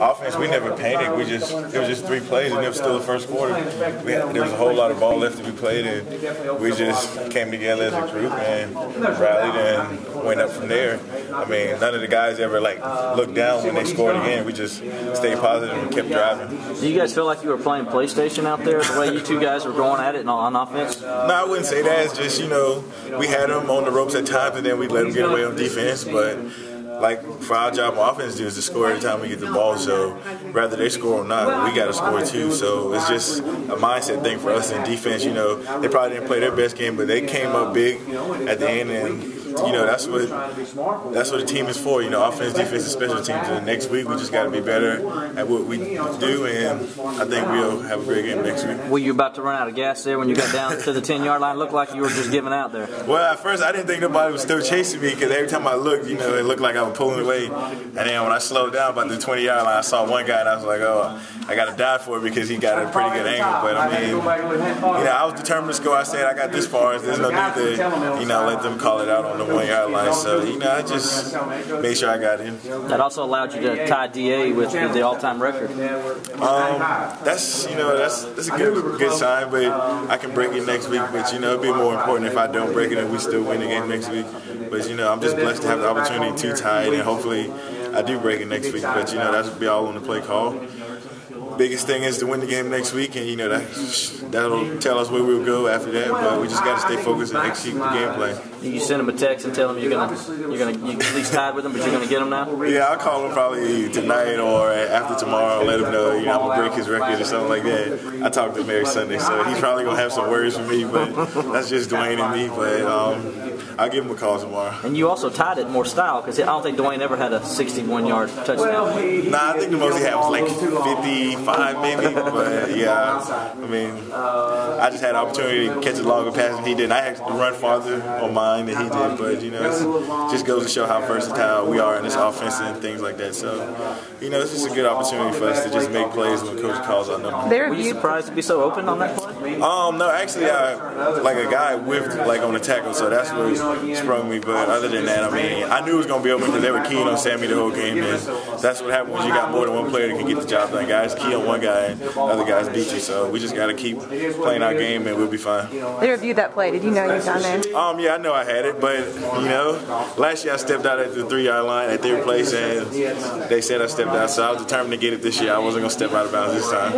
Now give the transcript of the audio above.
offense, we never panicked. We just it was just three plays, and it was still the first quarter. We had, there was a whole lot of ball left to be played, and we just came together as a group and rallied and went up from there. I mean, none of the guys ever like looked down when they scored again. We just stayed positive and kept driving. Do you guys feel like you were playing PlayStation out there the way you two guys were going at it on offense? No, I wouldn't say that. It's just you know we had them on the ropes at times, and then we let them get away on defense, but like for our job on offense is to score every time we get the ball. So whether they score or not, we got to score too. So it's just a mindset thing for us in defense. You know, they probably didn't play their best game, but they came up big at the end and you know that's what that's what the team is for. You know, offense, defense, and special teams. And next week we just got to be better at what we do, and I think we'll have a great game next week. Were you about to run out of gas there when you got down to the ten yard line? It Looked like you were just giving out there. Well, at first I didn't think nobody was still chasing me because every time I looked, you know, it looked like I was pulling away. And then when I slowed down about the 20 yard line, I saw one guy and I was like, oh, I got to die for it because he got a pretty good angle. But I mean, you know, I was determined to score. I said I got this far. There's no need to, you know, let them call it out on the one yard line. So, you know, I just made sure I got in. That also allowed you to tie DA with the all time record. Um, that's, you know, that's that's a good good sign, but I can break it next week. But, you know, it'd be more important if I don't break it and we still win the game next week. But, you know, I'm just blessed to have the opportunity to tie it, and hopefully I do break it next week. But, you know, that'll be all on the play call biggest thing is to win the game next week, and you know that that'll tell us where we'll go after that. But we just got to stay focused and execute the game plan. You send them a text and tell them you're gonna you're gonna you at least tied with them, but you're gonna get them now. Yeah, I'll call him probably tonight or after tomorrow. Let him know you know I'm gonna break his record or something like that. I talked to him every Sunday, so he's probably gonna have some words for me, but that's just Dwayne and me. But um, I'll give him a call tomorrow. And you also tied it more style because I don't think Dwayne ever had a 61 yard touchdown. Nah, I think the most he had was like 55 maybe. But yeah, I mean, I just had an opportunity to catch a longer pass than he did. I had to run farther on mine than he did. But you know, it just goes to show how versatile we are in this offense and things like that. So, you know, it's just a good opportunity for us to just make plays when coach calls our number. Were you surprised to be so open on that play? Um, no, actually, I, like a guy whiffed like on the tackle, so that's what sprung me. But other than that, I mean, I knew it was going to be open because they were keen on Sammy the whole game. And that's what happens when you got more than one player that can get the job done. Guys key on one guy, and other guys beat you. So we just got to keep playing our game, and we'll be fine. They reviewed that play. Did you know you was down there? Um, yeah, I know I had it, but you know, last year I stepped out at the three yard line at their place, and they said I stepped out. So I was determined to get it this year. I wasn't to step out of bounds this time.